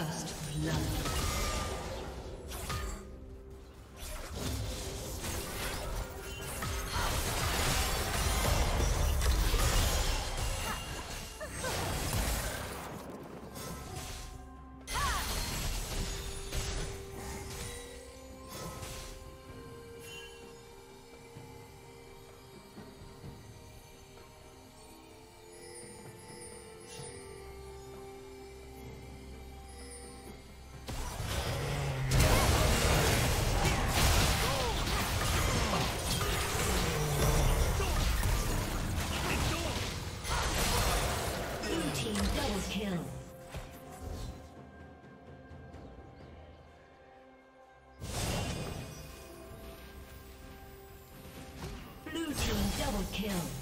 First blood. Double kill.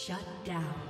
Shut down.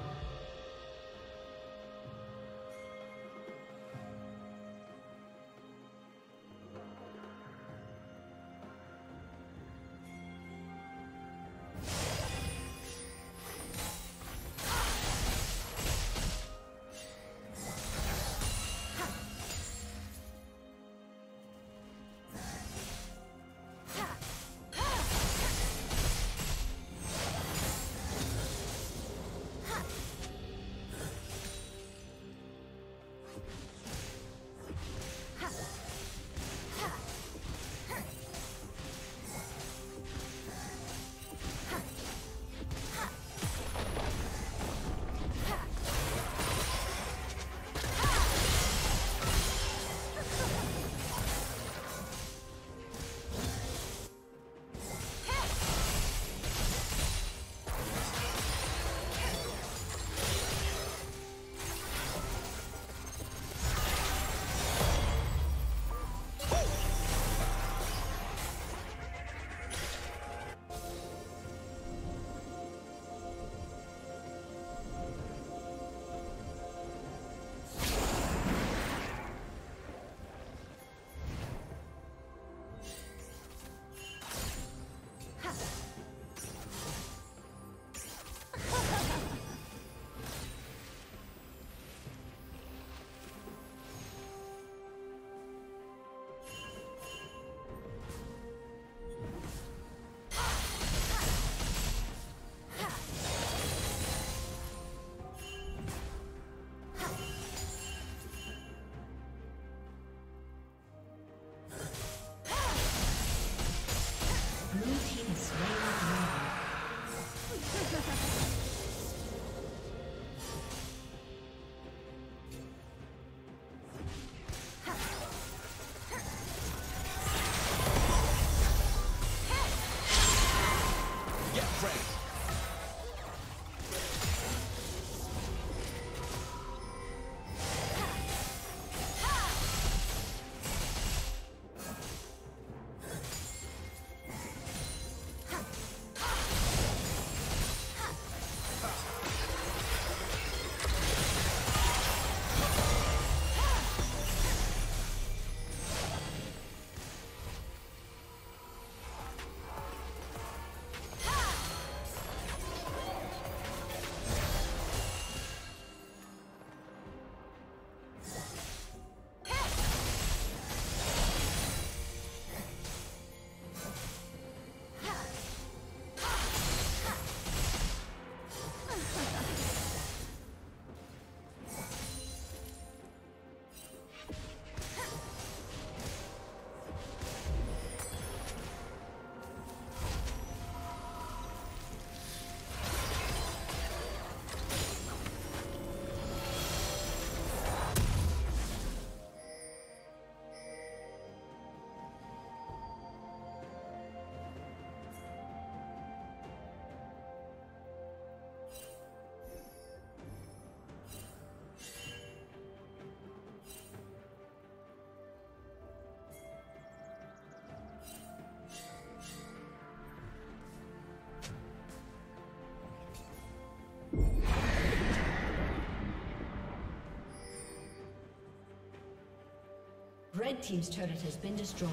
Red Team's turret has been destroyed.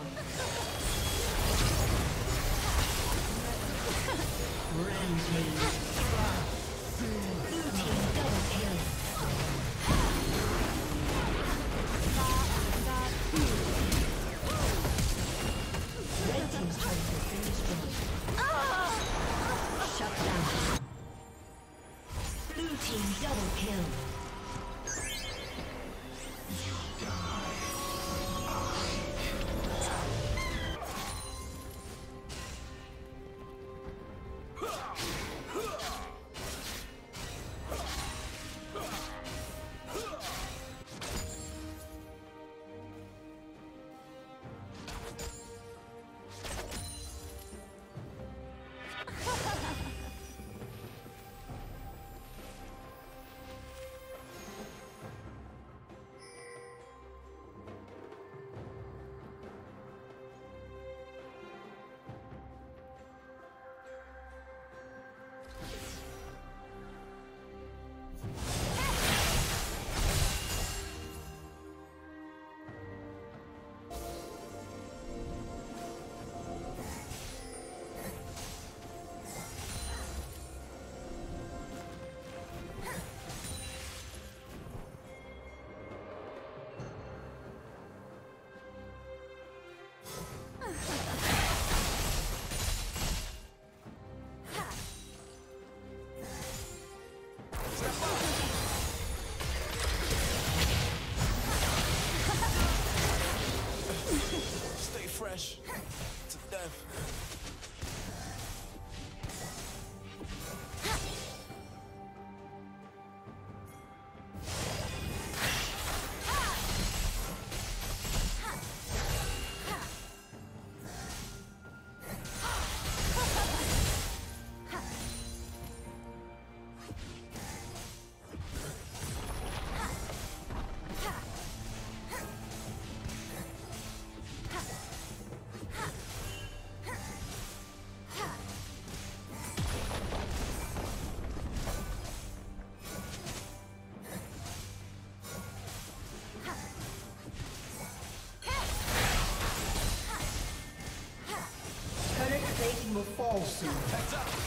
Blue team double kill. Red team's turret has been destroyed. Shut down. Blue team double kill. Soon. Heads up!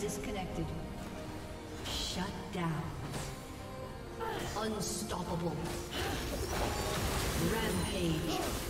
Disconnected. Shut down. Unstoppable. Rampage.